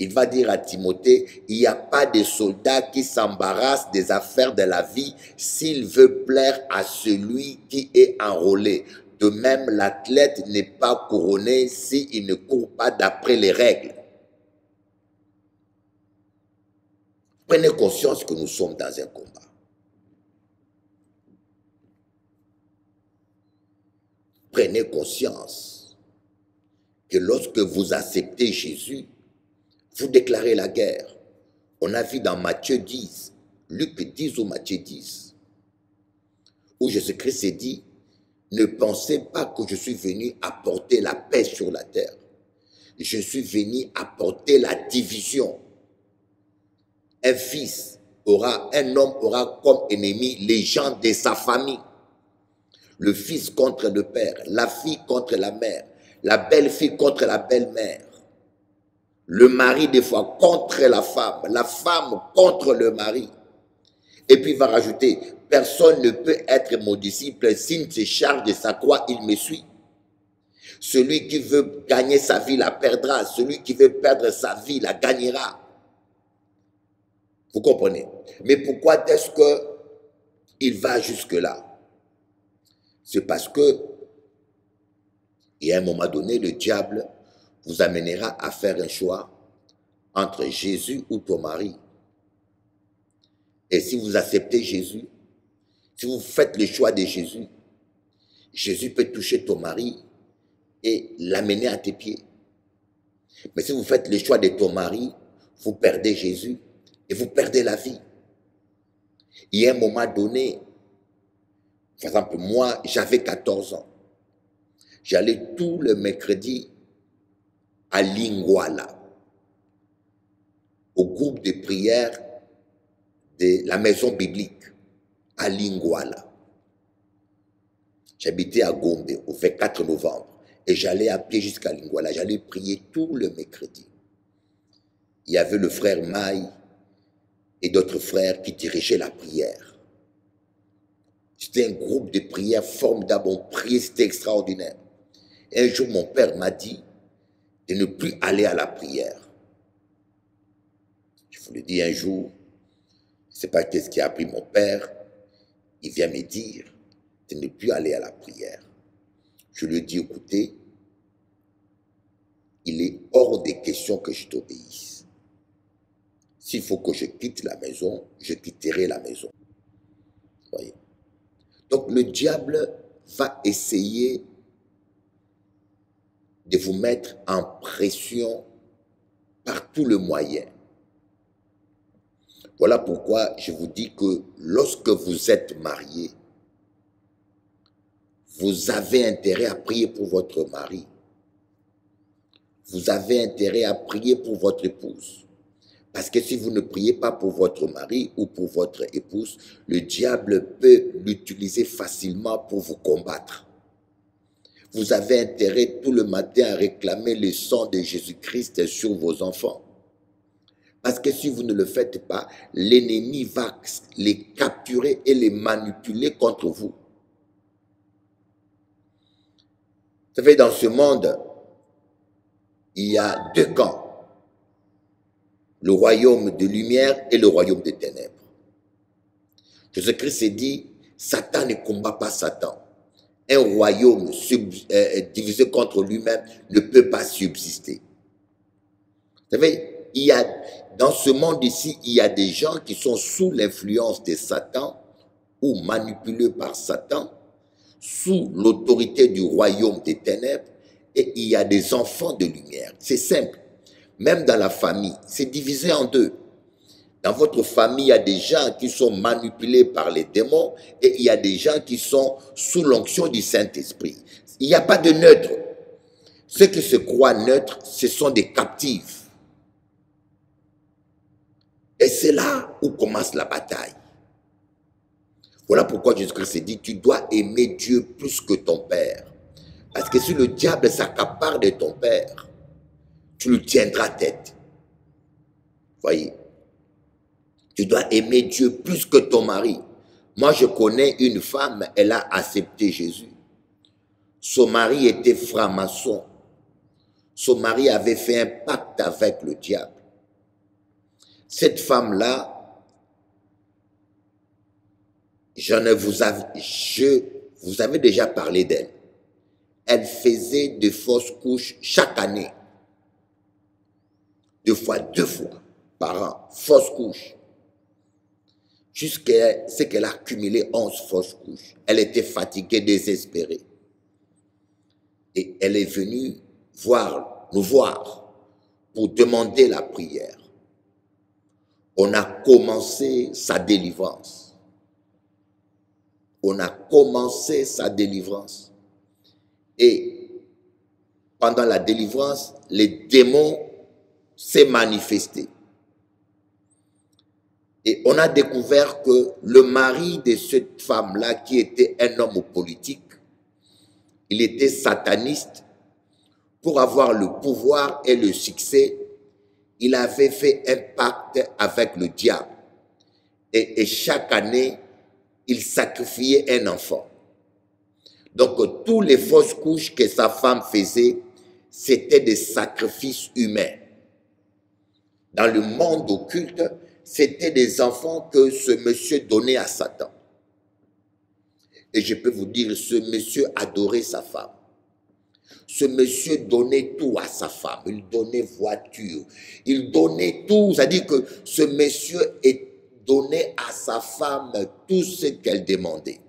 Il va dire à Timothée, il n'y a pas de soldat qui s'embarrasse des affaires de la vie s'il veut plaire à celui qui est enrôlé. De même, l'athlète n'est pas couronné s'il ne court pas d'après les règles. Prenez conscience que nous sommes dans un combat. Prenez conscience que lorsque vous acceptez Jésus, vous déclarez la guerre. On a vu dans Matthieu 10, Luc 10 ou Matthieu 10, où Jésus-Christ s'est dit, ne pensez pas que je suis venu apporter la paix sur la terre. Je suis venu apporter la division. Un fils aura, un homme aura comme ennemi les gens de sa famille. Le fils contre le père, la fille contre la mère, la belle-fille contre la belle-mère, le mari des fois contre la femme, la femme contre le mari. Et puis il va rajouter, personne ne peut être mon disciple s'il ne se charge de sa croix, il me suit. Celui qui veut gagner sa vie la perdra, celui qui veut perdre sa vie la gagnera. Vous comprenez? Mais pourquoi est-ce que il va jusque-là? C'est parce que et à un moment donné, le diable vous amènera à faire un choix entre Jésus ou ton mari. Et si vous acceptez Jésus, si vous faites le choix de Jésus, Jésus peut toucher ton mari et l'amener à tes pieds. Mais si vous faites le choix de ton mari, vous perdez Jésus et vous perdez la vie. Il y a un moment donné, par exemple, moi, j'avais 14 ans. J'allais tous les mercredis à Linguala, au groupe de prière de la maison biblique, à Linguala. J'habitais à Gombe au 24 novembre et j'allais à pied jusqu'à Linguala. J'allais prier tout le mercredi. Il y avait le frère Maï et d'autres frères qui dirigeaient la prière. C'était un groupe de prière formidable. On priait, c'était extraordinaire. Un jour, mon père m'a dit de ne plus aller à la prière. Je vous le dis un jour, je ne sais pas qu'est-ce qui a pris mon père. Il vient me dire de ne plus aller à la prière. Je lui dis, écoutez, il est hors des questions que je t'obéisse. S'il faut que je quitte la maison, je quitterai la maison. Voyez. Donc le diable va essayer de vous mettre en pression par tous les moyens. Voilà pourquoi je vous dis que lorsque vous êtes marié, vous avez intérêt à prier pour votre mari. Vous avez intérêt à prier pour votre épouse. Parce que si vous ne priez pas pour votre mari ou pour votre épouse, le diable peut l'utiliser facilement pour vous combattre. Vous avez intérêt tout le matin à réclamer le sang de Jésus-Christ sur vos enfants. Parce que si vous ne le faites pas, l'ennemi va les capturer et les manipuler contre vous. Vous savez, dans ce monde, il y a deux camps. Le royaume de lumière et le royaume des ténèbres. Jésus-Christ dit, Satan ne combat pas Satan. Un royaume euh, divisé contre lui-même ne peut pas subsister. Vous savez, il y a, dans ce monde ici, il y a des gens qui sont sous l'influence de Satan ou manipulés par Satan, sous l'autorité du royaume des ténèbres, et il y a des enfants de lumière. C'est simple. Même dans la famille, c'est divisé en deux. Dans votre famille, il y a des gens qui sont manipulés par les démons et il y a des gens qui sont sous l'onction du Saint-Esprit. Il n'y a pas de neutre. Ceux qui se croient neutres, ce sont des captifs. Et c'est là où commence la bataille. Voilà pourquoi Jésus-Christ dit, tu dois aimer Dieu plus que ton Père. Parce que si le diable s'accapare de ton Père, tu lui tiendras tête. Voyez, tu dois aimer Dieu plus que ton mari. Moi, je connais une femme, elle a accepté Jésus. Son mari était franc-maçon. Son mari avait fait un pacte avec le diable. Cette femme-là, je vous je vous avais déjà parlé d'elle. Elle faisait de fausses couches chaque année. Deux fois, deux fois par an, fausses couches. Jusqu'à ce qu'elle a accumulé onze fausses couches. Elle était fatiguée, désespérée. Et elle est venue voir, nous voir, pour demander la prière on a commencé sa délivrance. On a commencé sa délivrance. Et pendant la délivrance, les démons s'est manifesté. Et on a découvert que le mari de cette femme-là, qui était un homme politique, il était sataniste pour avoir le pouvoir et le succès il avait fait un pacte avec le diable. Et, chaque année, il sacrifiait un enfant. Donc, tous les fausses couches que sa femme faisait, c'était des sacrifices humains. Dans le monde occulte, c'était des enfants que ce monsieur donnait à Satan. Et je peux vous dire, ce monsieur adorait sa femme. Ce monsieur donnait tout à sa femme. Il donnait voiture. Il donnait tout. C'est-à-dire que ce monsieur donnait à sa femme tout ce qu'elle demandait.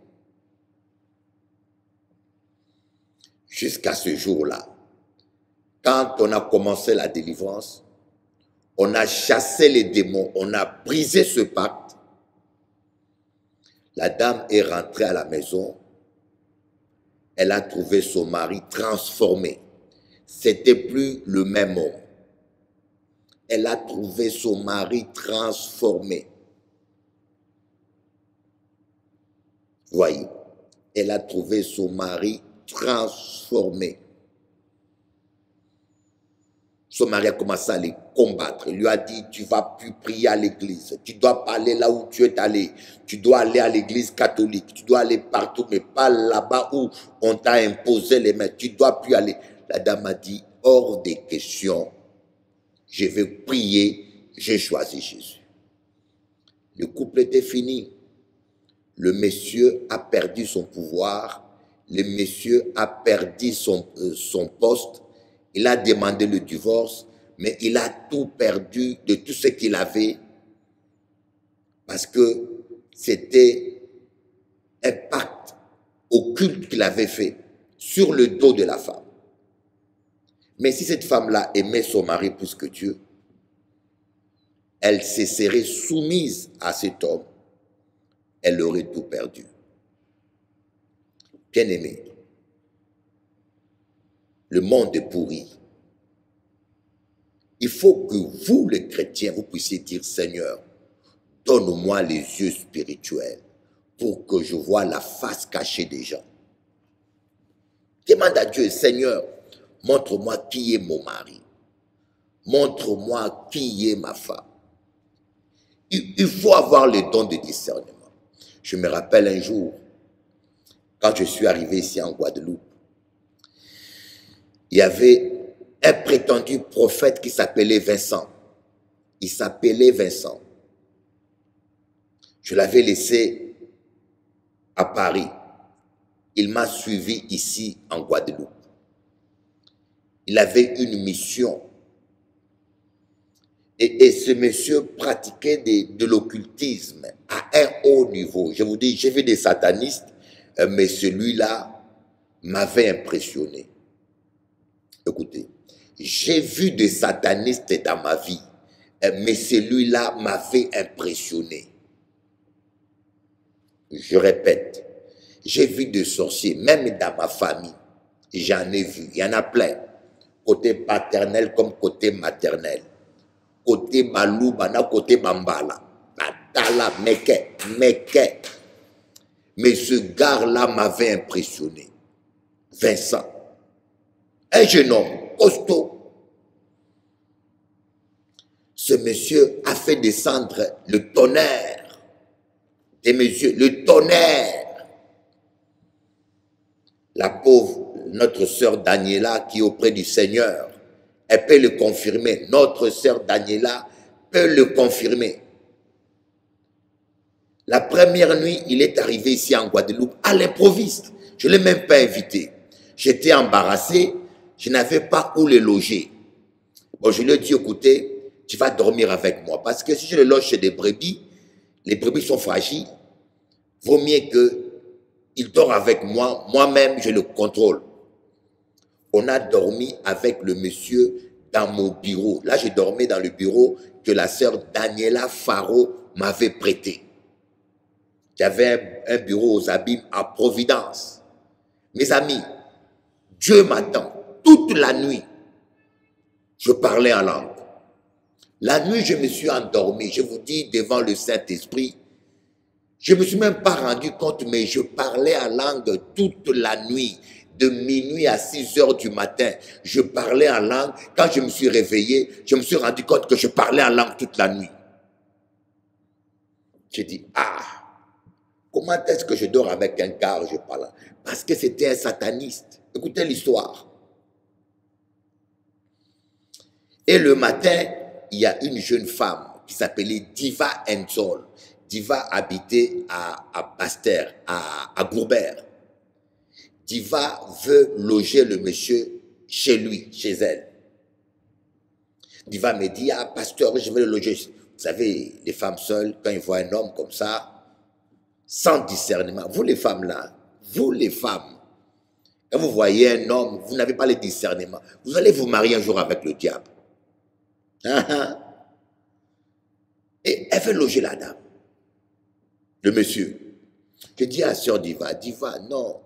Jusqu'à ce jour-là, quand on a commencé la délivrance, on a chassé les démons, on a brisé ce pacte. La dame est rentrée à la maison elle a trouvé son mari transformé. C'était plus le même homme. Elle a trouvé son mari transformé. Voyez, elle a trouvé son mari transformé. Son mari a commencé à les combattre. Il lui a dit, tu vas plus prier à l'église. Tu dois pas aller là où tu es allé. Tu dois aller à l'église catholique. Tu dois aller partout, mais pas là-bas où on t'a imposé les mains. Tu dois plus aller. La dame a dit, hors des questions. Je vais prier. J'ai choisi Jésus. Le couple était fini. Le monsieur a perdu son pouvoir. Le monsieur a perdu son, euh, son poste il a demandé le divorce, mais il a tout perdu de tout ce qu'il avait parce que c'était un pacte occulte qu'il avait fait sur le dos de la femme. Mais si cette femme-là aimait son mari plus que Dieu, elle se serait soumise à cet homme, elle aurait tout perdu. Bien aimé, le monde est pourri. Il faut que vous, les chrétiens, vous puissiez dire, Seigneur, donne-moi les yeux spirituels pour que je vois la face cachée des gens. Demande à Dieu, Seigneur, montre-moi qui est mon mari. Montre-moi qui est ma femme. Il, faut avoir le don de discernement. Je me rappelle un jour, quand je suis arrivé ici en Guadeloupe, il y avait un prétendu prophète qui s'appelait Vincent. Il s'appelait Vincent. Je l'avais laissé à Paris. Il m'a suivi ici en Guadeloupe. Il avait une mission. Et, ce monsieur pratiquait de l'occultisme à un haut niveau. Je vous dis, j'ai vu des satanistes, euh, mais celui-là m'avait impressionné. Écoutez, j'ai vu des satanistes dans ma vie, euh, mais celui-là m'avait impressionné. Je répète, j'ai vu des sorciers, même dans ma famille. J'en ai vu, il y en a plein côté paternel comme côté maternel. Côté Malouba, côté Bambala. Atala, Meke, Meke. Mais ce gars-là m'avait impressionné. Vincent. Un jeune homme, costaud. Ce monsieur a fait descendre le tonnerre des messieurs, le tonnerre. La pauvre notre sœur Daniela qui est auprès du Seigneur. Elle peut le confirmer. Notre sœur Daniela peut le confirmer. La première nuit, il est arrivé ici en Guadeloupe à l'improviste. Je ne l'ai même pas invité. J'étais embarrassé. Je n'avais pas où le loger. Bon, je lui ai dit, écoutez, tu vas dormir avec moi. Parce que si je le loge chez des brebis, les brebis sont fragiles. Vaut mieux que il dort avec moi. Moi-même, je le contrôle on a dormi avec le monsieur dans mon bureau. Là, j'ai dormi dans le bureau que la sœur Daniela Faro m'avait prêté. J'avais un, bureau aux abîmes à Providence. Mes amis, Dieu m'attend toute la nuit. Je parlais en langue. La nuit, je me suis endormi. Je vous dis, devant le Saint-Esprit, je ne me suis même pas rendu compte, mais je parlais en langue toute la nuit de minuit à 6 heures du matin, je parlais en langue. Quand je me suis réveillé, je me suis rendu compte que je parlais en langue toute la nuit. J'ai dit, ah, comment est-ce que je dors avec un car, je parle? Parce que c'était un sataniste. Écoutez l'histoire. Et le matin, il y a une jeune femme qui s'appelait Diva Enzol. Diva habitait à, à Pasteur, à, à Gourbert. Diva veut loger le monsieur chez lui, chez elle. Diva me dit, ah, pasteur, je vais le loger. Vous savez, les femmes seules, quand ils voient un homme comme ça, sans discernement, vous les femmes là, vous les femmes, quand vous voyez un homme, vous n'avez pas le discernement, vous allez vous marier un jour avec le diable. *laughs* Et elle veut loger la dame, le monsieur. Je dis à Sœur Diva, Diva, non,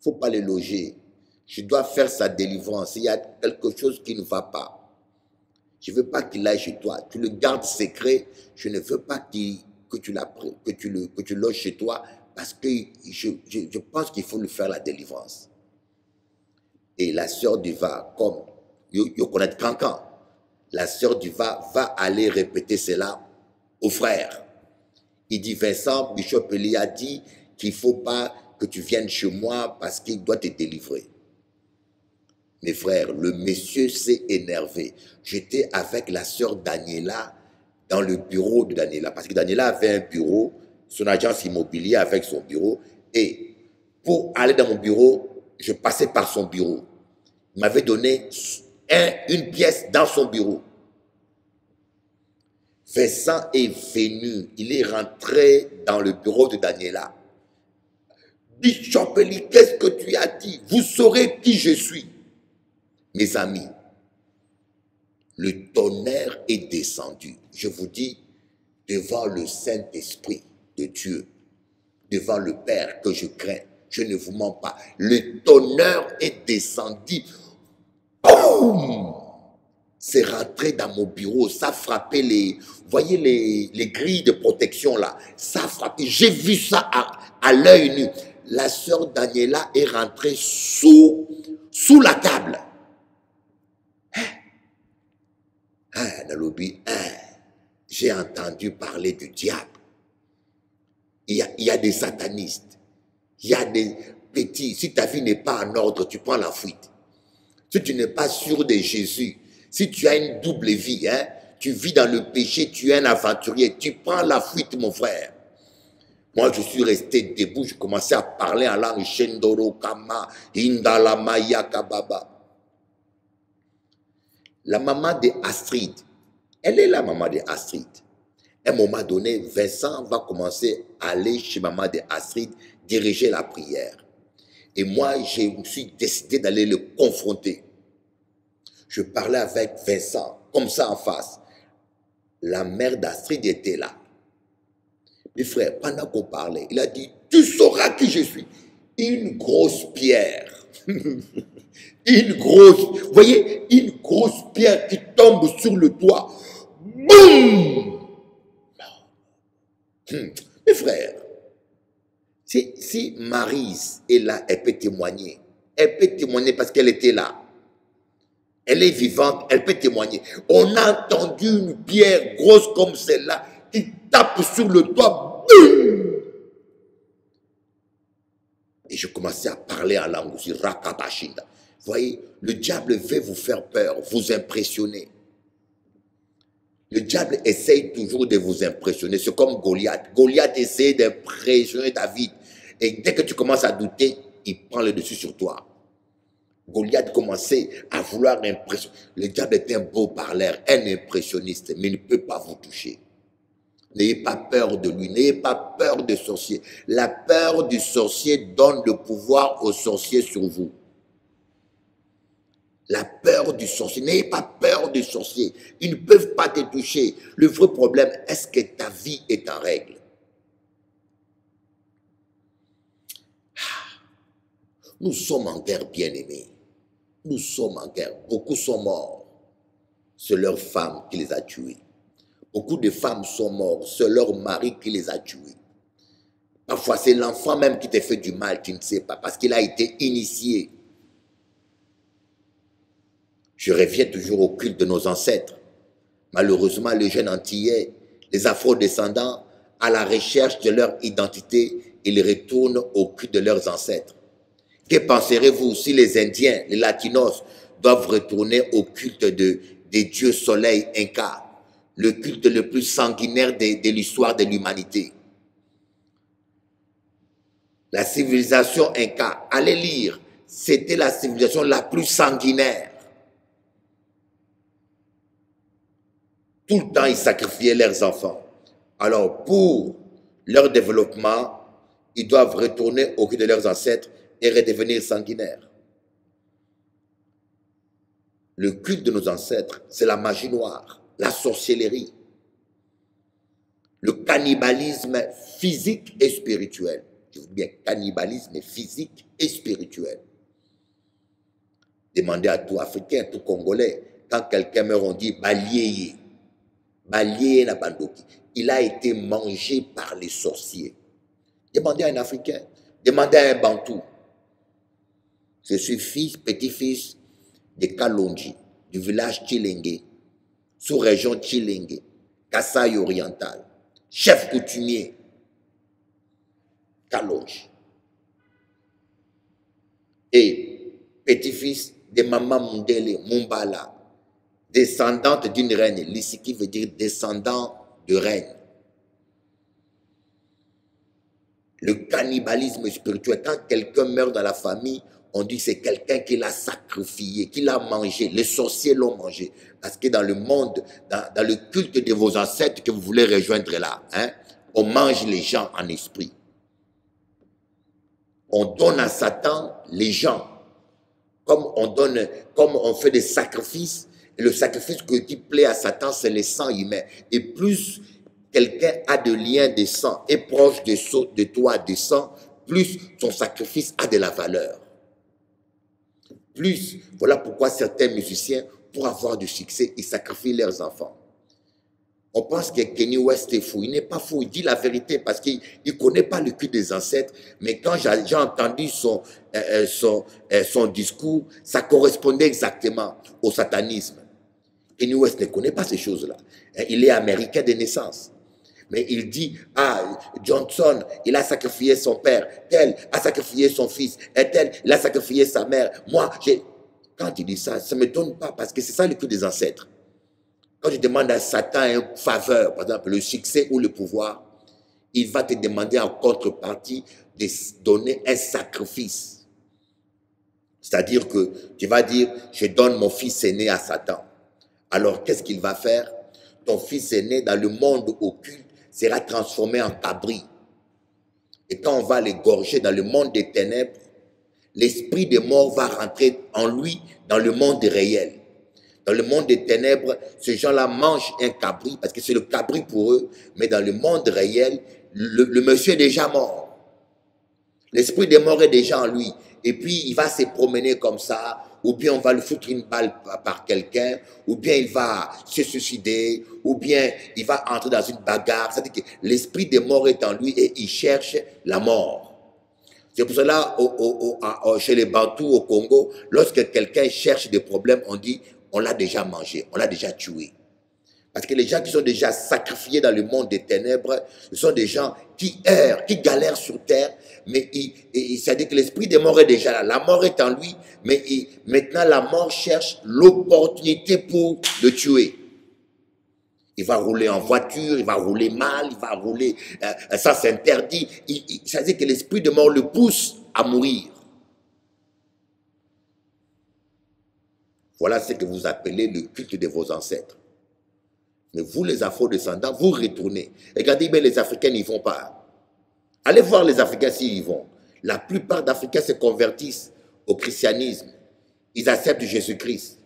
faut pas le loger. Je dois faire sa délivrance. Il y a quelque chose qui ne va pas. Je ne veux pas qu'il aille chez toi. Tu le gardes secret. Je ne veux pas que, tu que, tu le, que tu loges chez toi parce que je, je, pense qu'il faut lui faire la délivrance. Et la sœur du va, comme, je connais Cancan, la sœur du va va aller répéter cela au frère. Il dit, Vincent, Bishop Eli a dit qu'il faut pas que tu viennes chez moi parce qu'il doit te délivrer. Mes frères, le monsieur s'est énervé. J'étais avec la sœur Daniela dans le bureau de Daniela, parce que Daniela avait un bureau, son agence immobilière avec son bureau, et pour aller dans mon bureau, je passais par son bureau. Il m'avait donné une pièce dans son bureau. Vincent est venu, il est rentré dans le bureau de Daniela. Bishop qu'est-ce que tu as dit? Vous saurez qui je suis. Mes amis, le tonnerre est descendu. Je vous dis, devant le Saint-Esprit de Dieu, devant le Père que je crains, je ne vous mens pas. Le tonnerre est descendu. Boum C'est rentré dans mon bureau, ça frappait les, voyez les, les grilles de protection là, ça frappait. J'ai vu ça à, l'œil nu la sœur Daniela est rentrée sous, sous la table. Hein? Dans hein? j'ai entendu parler du diable. A, il y a des satanistes. Il y a des petits. Si ta vie n'est pas en ordre, tu prends la fuite. Si tu n'es pas sûr de Jésus, si tu as une double vie, hein, tu vis dans le péché, tu es un aventurier, tu prends la fuite, mon frère. Moi, je suis resté debout, je commençais à parler en langue Shendoro Kama, Indala Maya Kababa. La maman de Astrid, elle est la maman de Astrid. À un moment donné, Vincent va commencer à aller chez maman de Astrid diriger la prière. Et moi, je me suis décidé d'aller le confronter. Je parlais avec Vincent, comme ça en face. La mère d'Astrid était là. Mes frères, pendant qu'on parlait, il a dit, tu sauras qui je suis. Une grosse pierre. *laughs* une grosse, vous voyez, une grosse pierre qui tombe sur le toit. Boum hmm. Mes frères, si, si est là, elle peut témoigner. Elle peut témoigner parce qu'elle était là. Elle est vivante, elle peut témoigner. On a entendu une pierre grosse comme celle-là qui tape sur le toit et je commençais à parler en langue aussi, rakabashinda. Vous voyez, le diable veut vous faire peur, vous impressionner. Le diable essaye toujours de vous impressionner. C'est comme Goliath. Goliath essaie d'impressionner David. Et dès que tu commences à douter, il prend le dessus sur toi. Goliath commençait à vouloir impressionner. Le diable est un beau parleur, un impressionniste, mais il ne peut pas vous toucher. N'ayez pas peur de lui, n'ayez pas peur des sorciers. La peur du sorcier donne le pouvoir aux sorciers sur vous. La peur du sorcier. N'ayez pas peur des sorciers. Ils ne peuvent pas te toucher. Le vrai problème, est-ce que ta vie est en règle? Nous sommes en guerre, bien-aimés. Nous sommes en guerre. Beaucoup sont morts. C'est leur femme qui les a tués. Beaucoup de femmes sont mortes, c'est leur mari qui les a tuées. Parfois, c'est l'enfant même qui te fait du mal, tu ne sais pas, parce qu'il a été initié. Je reviens toujours au culte de nos ancêtres. Malheureusement, les jeunes antillais, les afro-descendants, à la recherche de leur identité, ils retournent au culte de leurs ancêtres. Que penserez-vous si les Indiens, les Latinos, doivent retourner au culte de, des dieux soleil incas le culte le plus sanguinaire de, l'histoire de l'humanité? La civilisation Inca, allez lire, c'était la civilisation la plus sanguinaire. Tout le temps, ils sacrifiaient leurs enfants. Alors, pour leur développement, ils doivent retourner au culte de leurs ancêtres et redevenir sanguinaires. Le culte de nos ancêtres, c'est la magie noire la sorcellerie, le cannibalisme physique et spirituel. Je veux bien cannibalisme physique et spirituel. Demandez à tout Africain, tout Congolais, quand quelqu'un meurt, on dit. Balié Nabandoki. Il a été mangé par les sorciers. Demandez à un Africain, demandez à un Bantou. Je suis fils, petit-fils de Kalonji, du village Chilengue sous-région Chilingue, Kassai oriental, chef coutumier, Kalonji. Et petit-fils de Maman Mundele Mumbala, descendante d'une reine, qui veut dire descendant de reine. Le cannibalisme spirituel, quand quelqu'un meurt dans la famille, on dit que c'est quelqu'un qui l'a sacrifié, qui l'a mangé. Les sorciers l'ont mangé. Parce que dans le monde, dans, le culte de vos ancêtres que vous voulez rejoindre là, hein, on mange les gens en esprit. On donne à Satan les gens. Comme on donne, comme on fait des sacrifices, et le sacrifice qui plaît à Satan, c'est le sang humain. Et plus quelqu'un a de liens de sang, est proche de, de toi, de sang, plus son sacrifice a de la valeur plus. Voilà pourquoi certains musiciens, pour avoir du succès, ils sacrifient leurs enfants. On pense que Kenny West est fou. Il n'est pas fou. Il dit la vérité parce qu'il ne connaît pas le cul des ancêtres. Mais quand j'ai entendu son, euh, euh, son, euh, son discours, ça correspondait exactement au satanisme. Kenny West ne connaît pas ces choses-là. Il est américain de naissance. Mais il dit, ah, Johnson, il a sacrifié son père, tel a sacrifié son fils, et tel, il a sacrifié sa mère. Moi, j'ai... Quand il dit ça, ça ne m'étonne pas, parce que c'est ça le coup des ancêtres. Quand tu demandes à Satan une faveur, par exemple le succès ou le pouvoir, il va te demander en contrepartie de donner un sacrifice. C'est-à-dire que tu vas dire, je donne mon fils aîné à Satan. Alors qu'est-ce qu'il va faire? Ton fils aîné dans le monde occulte sera transformé en cabri. Et quand on va l'égorger dans le monde des ténèbres, l'esprit des morts va rentrer en lui dans le monde réel. Dans le monde des ténèbres, ces gens-là mangent un cabri, parce que c'est le cabri pour eux, mais dans le monde réel, le, le monsieur est déjà mort. L'esprit des morts est déjà en lui. Et puis, il va se promener comme ça, ou bien on va lui foutre une balle par- quelqu'un, ou bien il va se suicider, ou bien il va entrer dans une bagarre. C'est-à-dire que l'esprit des morts est en lui et il cherche la mort. C'est pour cela, au- chez les Bantous au Congo, lorsque quelqu'un cherche des problèmes, on dit, on l'a déjà mangé, on l'a déjà tué. Parce que les gens qui sont déjà sacrifiés dans le monde des ténèbres, ce sont des gens qui errent, qui galèrent sur terre, mais il- il- c'est-à-dire que l'esprit des morts est déjà là. La mort est en lui, mais maintenant la mort cherche l'opportunité pour le tuer. Il va rouler en voiture, il va rouler mal, il va rouler, ça c'est interdit. Il- il- C'est-à-dire que l'esprit de mort le pousse à mourir. Voilà ce que vous appelez le culte de vos ancêtres. Mais vous, les afro-descendants, vous retournez. Regardez bien, les Africains n'y vont pas. Allez voir les Africains s'ils y vont. La plupart d'Africains se convertissent au christianisme. Ils acceptent Jésus-Christ.